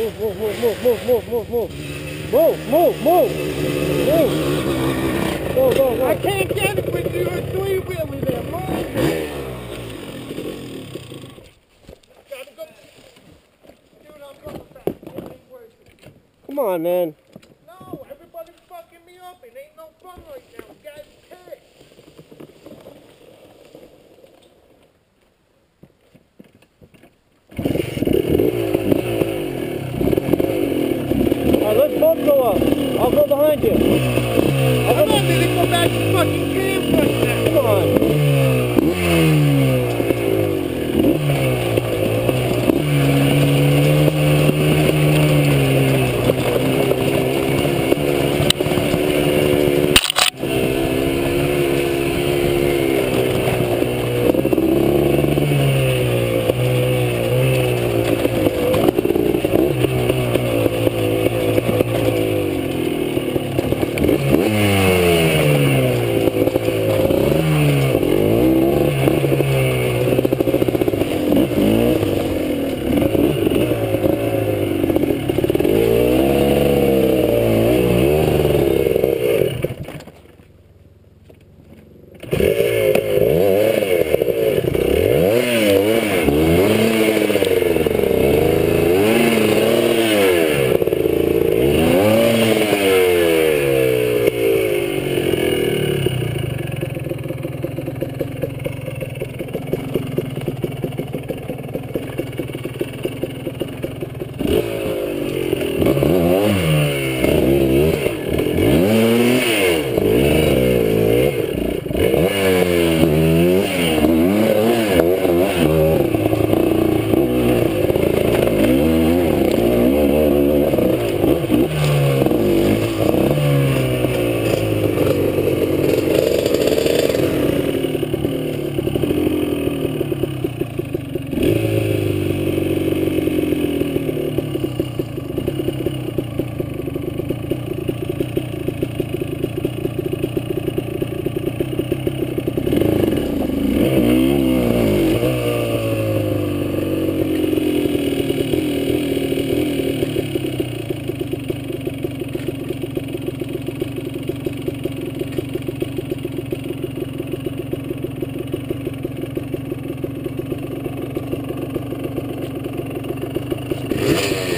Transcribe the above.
Move, move, move, move, move, move, move, move. Move, move, move. Move. Go, go, go. I can't get it with you a three wheeler there. Move. Gotta go. Dude, I'm going back. It ain't working. Come on, man. Behind you. I'll I'm go back to fucking camp right now. Come on. Yeah. you